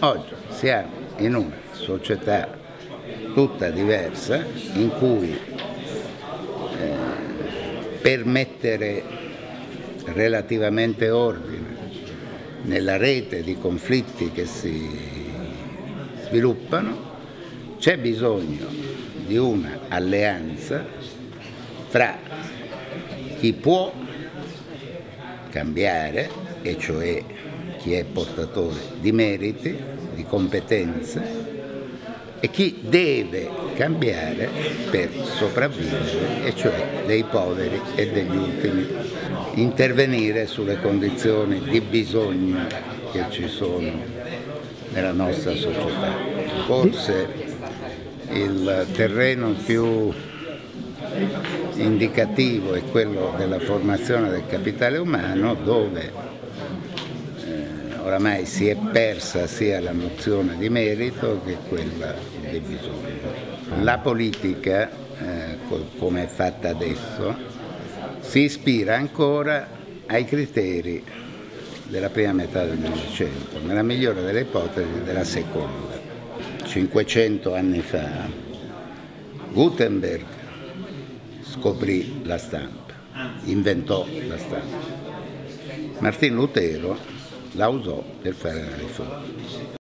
Oggi siamo in una società tutta diversa in cui eh, per mettere relativamente ordine nella rete di conflitti che si sviluppano c'è bisogno di una alleanza tra chi può cambiare, e cioè chi è portatore di meriti, di competenze, e chi deve cambiare per sopravvivere, e cioè dei poveri e degli ultimi. Intervenire sulle condizioni di bisogno che ci sono nella nostra società. Forse il terreno più indicativo è quello della formazione del capitale umano dove oramai si è persa sia la nozione di merito che quella di bisogno. La politica, eh, come è fatta adesso, si ispira ancora ai criteri della prima metà del Novecento, nella migliore delle ipotesi della seconda. 500 anni fa Gutenberg scoprì la stampa, inventò la stampa. Martin Lutero la usò per fare la riforma.